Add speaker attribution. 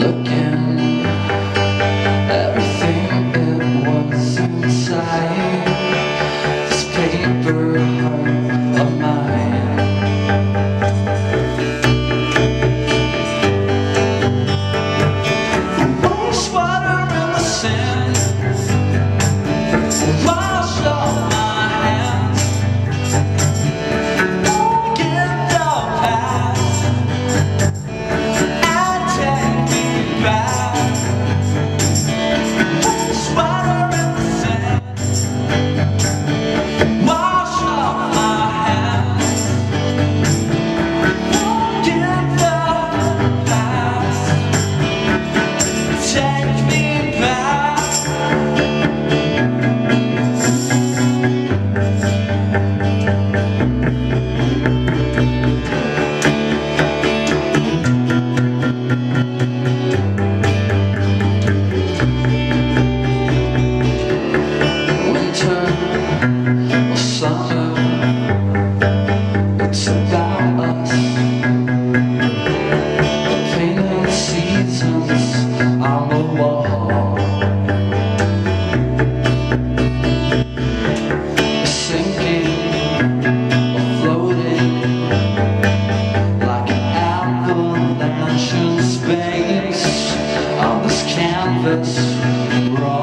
Speaker 1: looking everything it was inside. summer. It's about us. Painted seasons on the wall. Sinking or floating Like an space. On this canvas raw